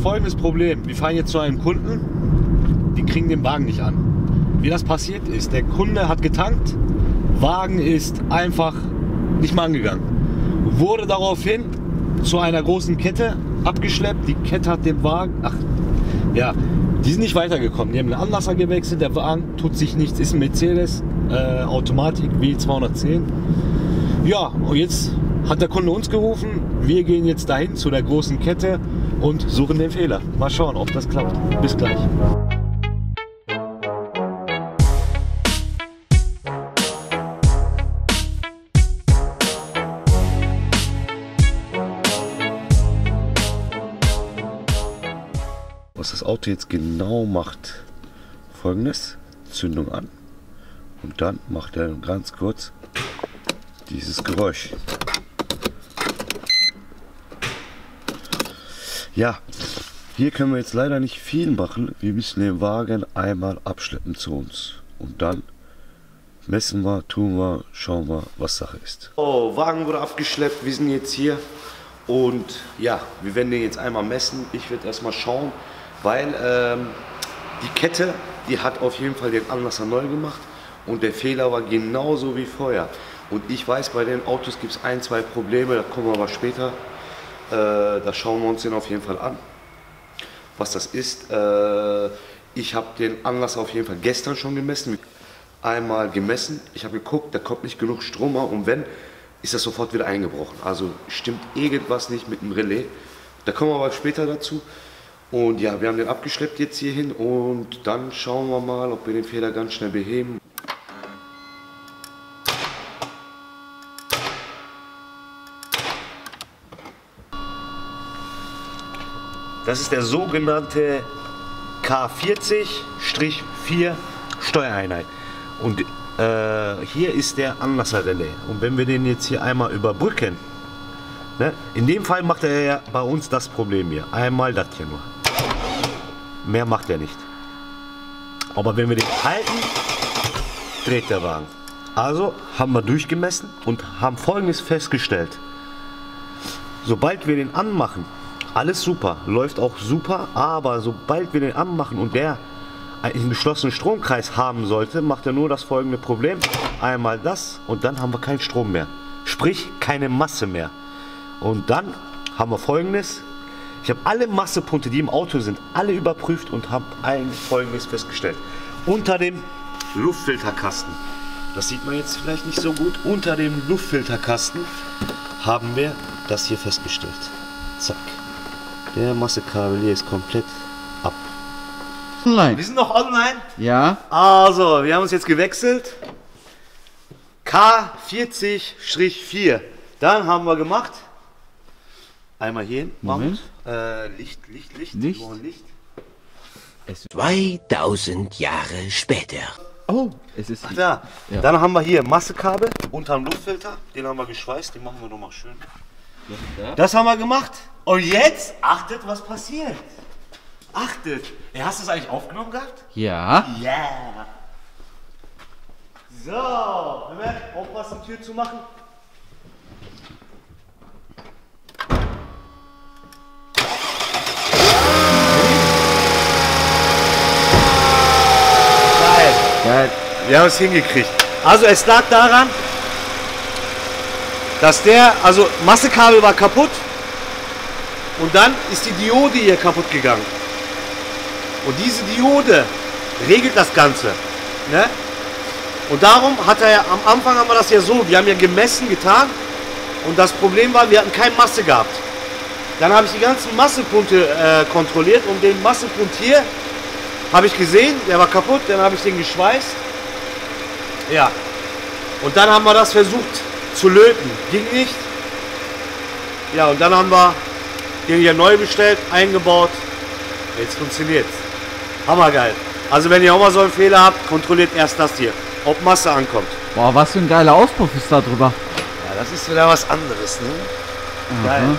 folgendes Problem. Wir fahren jetzt zu einem Kunden, die kriegen den Wagen nicht an. Wie das passiert ist, der Kunde hat getankt, Wagen ist einfach nicht mal angegangen. Wurde daraufhin zu einer großen Kette abgeschleppt. Die Kette hat den Wagen, ach ja, die sind nicht weitergekommen. Die haben den Anlasser gewechselt, der Wagen tut sich nichts, ist ein Mercedes, äh, Automatik W210. Ja, und jetzt hat der Kunde uns gerufen. Wir gehen jetzt dahin zu der großen Kette und suchen den Fehler. Mal schauen, ob das klappt. Bis gleich. Was das Auto jetzt genau macht, folgendes: Zündung an und dann macht er ganz kurz dieses Geräusch. Ja, hier können wir jetzt leider nicht viel machen. Wir müssen den Wagen einmal abschleppen zu uns. Und dann messen wir, tun wir, schauen wir, was Sache ist. Oh, Wagen wurde abgeschleppt. Wir sind jetzt hier. Und ja, wir werden den jetzt einmal messen. Ich werde erstmal schauen, weil ähm, die Kette, die hat auf jeden Fall den Anlasser neu gemacht. Und der Fehler war genauso wie vorher. Und ich weiß, bei den Autos gibt es ein, zwei Probleme, da kommen wir aber später äh, da schauen wir uns den auf jeden Fall an, was das ist. Äh, ich habe den Anlass auf jeden Fall gestern schon gemessen. Einmal gemessen, ich habe geguckt, da kommt nicht genug Strom und wenn, ist das sofort wieder eingebrochen. Also stimmt irgendwas nicht mit dem Relais. Da kommen wir aber später dazu. Und ja, wir haben den abgeschleppt jetzt hierhin und dann schauen wir mal, ob wir den Fehler ganz schnell beheben. Das ist der sogenannte K40-4 Steuereinheit. Und äh, hier ist der Anlasserrelais. Und wenn wir den jetzt hier einmal überbrücken, ne, in dem Fall macht er ja bei uns das Problem hier. Einmal das hier nur. Mehr macht er nicht. Aber wenn wir den halten, dreht der Wagen. Also haben wir durchgemessen und haben folgendes festgestellt. Sobald wir den anmachen, alles super, läuft auch super, aber sobald wir den anmachen und der einen geschlossenen Stromkreis haben sollte, macht er nur das folgende Problem. Einmal das und dann haben wir keinen Strom mehr. Sprich, keine Masse mehr. Und dann haben wir folgendes. Ich habe alle Massepunkte, die im Auto sind, alle überprüft und habe ein folgendes festgestellt. Unter dem Luftfilterkasten, das sieht man jetzt vielleicht nicht so gut, unter dem Luftfilterkasten haben wir das hier festgestellt. Zack. Der Massekabel hier ist komplett ab. Online. Wir sind noch online. Ja. Also, wir haben uns jetzt gewechselt. K40-4. Dann haben wir gemacht. Einmal hier hin. Moment. Äh, Licht, Licht, Licht. Licht. Wir Licht. 2000 Jahre später. Oh, es ist. Ach da. Ja. Dann haben wir hier Massekabel unterm Luftfilter. Den haben wir geschweißt. Den machen wir nochmal schön. Das haben wir gemacht. Und jetzt achtet, was passiert. Achtet. Ey, hast du das eigentlich aufgenommen gehabt? Ja. Yeah. So, Moment, aufpassen, Tür zu machen. Geil. Geil. Wir haben es hingekriegt. Also es lag daran, dass der, also Massekabel war kaputt und dann ist die Diode hier kaputt gegangen. Und diese Diode regelt das Ganze. Ne? Und darum hat er ja, am Anfang haben wir das ja so, wir haben ja gemessen, getan und das Problem war, wir hatten keine Masse gehabt. Dann habe ich die ganzen Massepunkte äh, kontrolliert und den Massepunkt hier habe ich gesehen, der war kaputt, dann habe ich den geschweißt. Ja. Und dann haben wir das versucht zu löten. Ging nicht. Ja, und dann haben wir den hier neu bestellt, eingebaut. Jetzt funktioniert Hammergeil. Also wenn ihr auch mal so einen Fehler habt, kontrolliert erst das hier, ob Masse ankommt. Boah, was für ein geiler Auspuff ist da drüber. Ja, das ist wieder was anderes, ne? Geil. Aha.